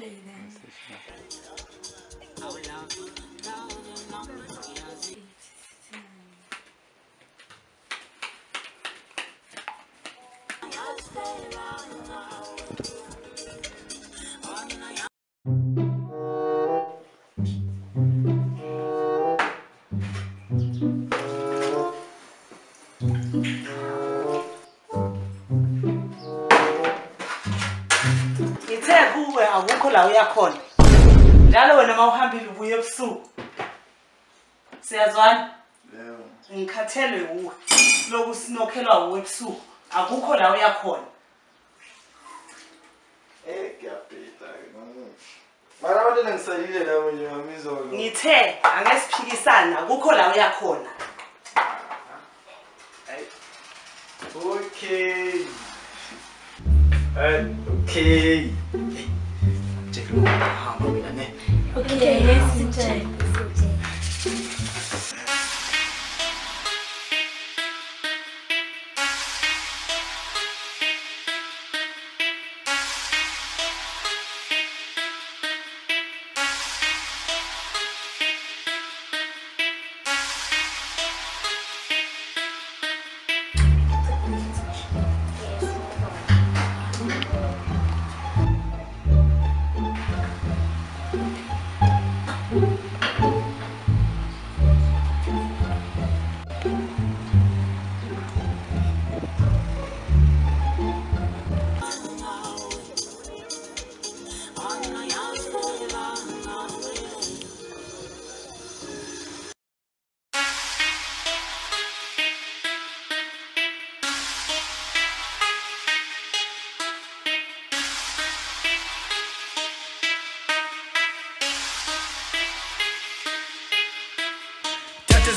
Play then. ngithe kuwe akukho la uyakhona njalo wena uma uhambile ubuye ebusuku. Siyazwana? Yebo. ngikhathelwe wuwe loku sinokhelwa wuwe ebusuku. Akukho la uyakhona Eh, ngiyabheda-ke, mama. mara abantwana ngisalile nabo nje mamizolo ngithe angesiphikisana akukho la uyakhona okay Eh, okay Check lo hamba mina ne Okay, let's enjoy.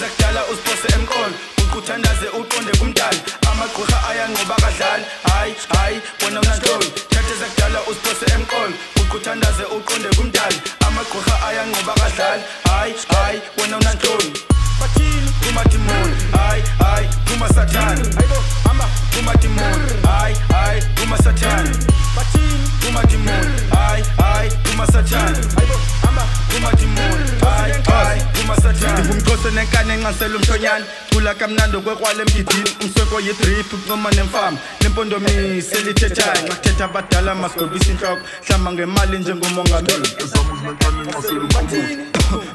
usiza kudala usiphose emqondo uquthandaze uqonde kumntana amagqurha ayanqoba kadlali. Hayi hayi bona mnantoni thatheza kudala usiphose emqondo uquthandaze uqonde kumntana amagqurha ayanqoba kadlali. Hayi hayi bona mnantoni bathini? Kumadimoni hayi hayi kumasathane hamba kumadimoni hayi hayi kumasathane bathini? Kumadimoni hayi hayi kumasathane hamba kumadimoni hayi hayi kumasathane Sen ne kanen asıl uçuyan cula kamnandi kwekrwala emgidini. Umsweko yidrip ncoma nemfama. Lempondomise lithethayo nxa kuthetha abadala masigobisa intloko hlamba ngemali njengomongameli.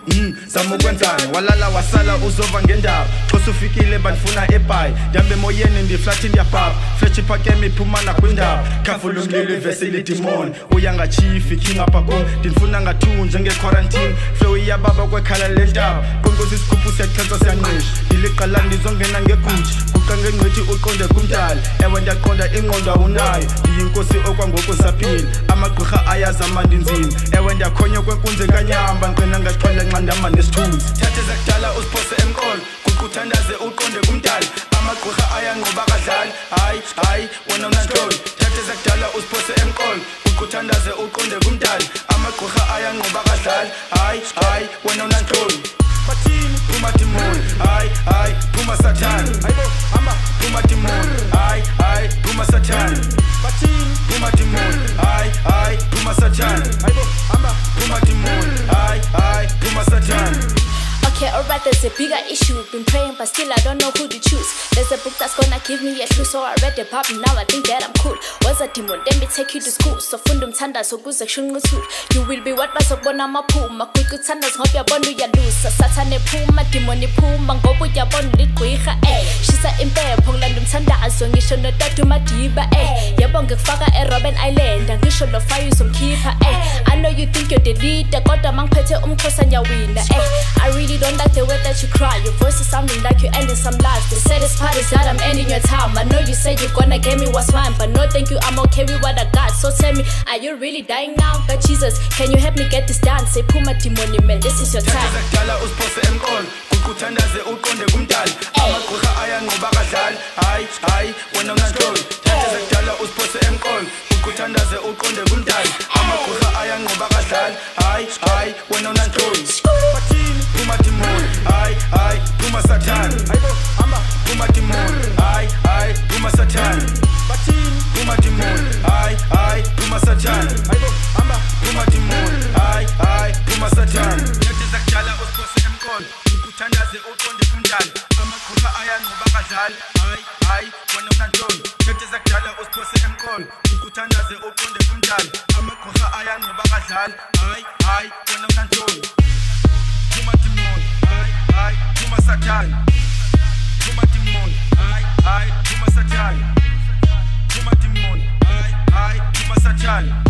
Mm, zama ukwenzani? Walala wasala uzova ngendaba. Xhosa ufikile bandifuna ebhayi. Ndihambe emoyeni ndiflathi ndiyabhaba fresh iphakeme iphuma nakwindaba khavula umlilo ivesi lidimoni uya ngachifi king apha kum ndindifuna ngathu njengequarantine. Flow iyababa kwekhala lentaba. Qonkosi isikhuphu siyaxhentswa siyanqisha ndiliqala ndizongena ngegutshi guqa ngengqithi uqonde kumdala ewe ndiyaqonda ingqondo awunayo. Ndiyinkosi okwangoku saphila. Amagqirha ayazama ndinzima. Ewe ndiyakhonywa kwenkunzi kanyamba. Nqina ngaxhwele nxandama nesithunzi. Thathe zakudala uziphose emqolo. Kuquthandaze uqonde kumdala amagqirha ayanqoba akadlali hayi hayi wena unantloni thathe zakudala uziphose emqolo. Uquthandaze uqonde kumdala amagqirha ayanqoba akadlali hayi hayi wena unantloni Batini Puma Timon Puma Satan Puma Satan We've been praying, but still I don't know who to choose. There's a book that's gonna give me a clue, so I read the Bible. Now I think that I'm cool. What's a demon? Let me take you to school. So fundum tanda so kuze shungutul. You will be what basokubona amaphuma. Kukuthanda ngoba uyabona uyalusa. Sathane phuma, demon iphuma ngoba uyabona ligqwirha. Eh, shisa impepho ngilanda umthandazo ngisho notata umadiba. Eh, yebo ngikufaka eRobben Island. Ngisho lo fire uzomkhipha. Eh, I know you think you're the leader, kodwa mangiphethe umkhosi nyawina. Eh, I really don't like the way that you cry. Your voice is sounding like you're ending some lives. The saddest part is that I'm ending your time. I know you said you're gonna give me what's mine, but no, thank you. I'm okay with what I got. So tell me, are you really dying now? But Jesus, can you help me get this done? Say, Puma Timoni, man, this is your time. zakudala uziphose emqolo kuquthandaze uqonde kumdala oh. amagqirha ayanqoba akadlali hayi hayi emqolo emqolo ukuthandaze uqonde kumdlalo amaqhuqa ayanqoba kadlali hayi hayi wena unantoni Tuma Timon, hayi hayi Tuma Timon, hayi hayi Tuma Timon, hayi hayi Tuma Satan